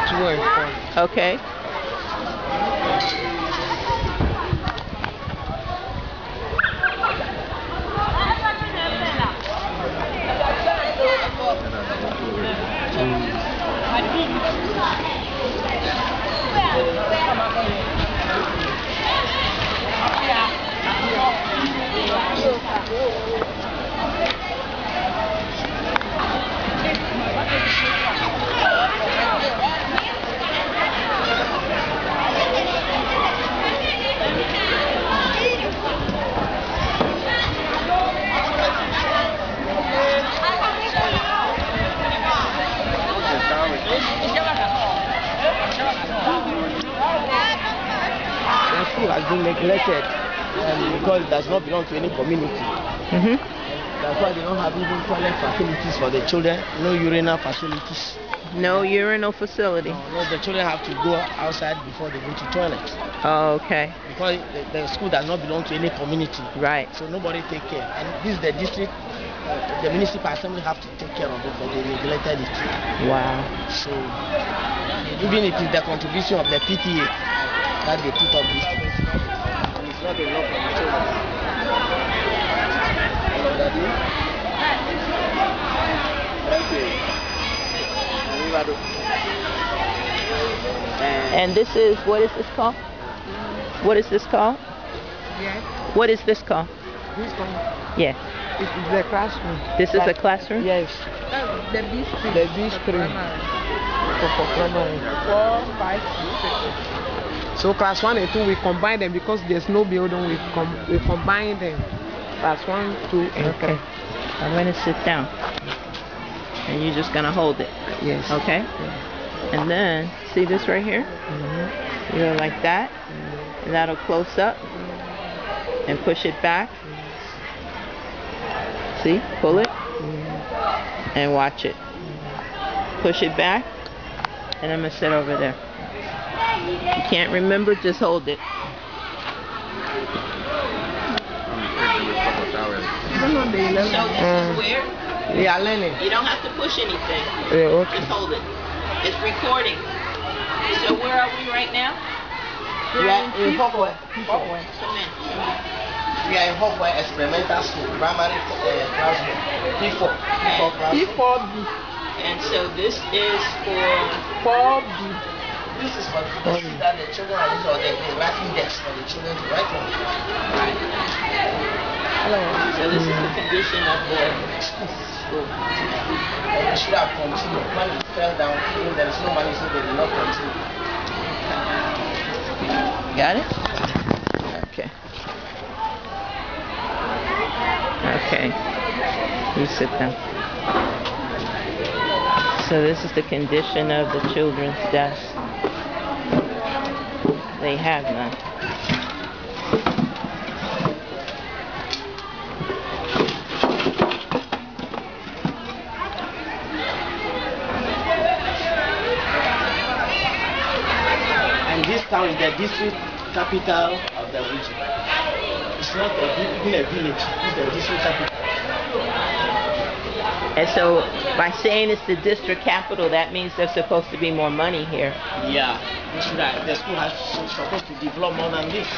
two and four. Okay. Been neglected um, because it does not belong to any community. Mhm. That's why they don't have even toilet facilities for the children, no urinal facilities. No urinal facility. No, the children have to go outside before they go to toilet Okay. because the, the school does not belong to any community. Right. So nobody take care. And this is the district, uh, the municipal assembly have to take care of it, but they neglected it. Wow. So even it is the contribution of the PTA that they put up this thing. And it's not enough for the children. And this is what is this called? What is this called? Yes, What is this called? this one. Yeah. It is the classroom. This is a classroom? Yes. Oh, the B street. The B stream. For, for primary. Four, five, six. So class one and two we combine them because there's no building. We com we combine them. Class one, two, and Okay. three. I'm gonna sit down. And you're just gonna hold it. Yes. Okay? And then, see this right here? Mm -hmm. You go like that. And that'll close up. And push it back. See? Pull it. And watch it. Push it back. And I'm gonna sit over there. You can't remember, just hold it. Even though they learn- So this is where They are learning. you don't have to push anything. Yeah, okay. Just hold it. It's recording. So where are we right now? We are in Hopewell. Come in. We are in Hopewell Experimental School, primary uh, classroom. P4. P4 classroom. P4 B. And so this is for 4B. This is for the school that the children are using, or the, the writing desk for the children to write on. Hello. so this is the condition of the school. And they should have continued. When it fell down, even there is no money, so they did not continue. Got it? Okay. Okay. You sit down. So this is the condition of the children's desk. They have none. And this town is the district capital of the region. It's not a, even a village, it's the district capital. And so by saying it's the district capital, that means there's supposed to be more money here. Yeah, the school has supposed to develop more than this.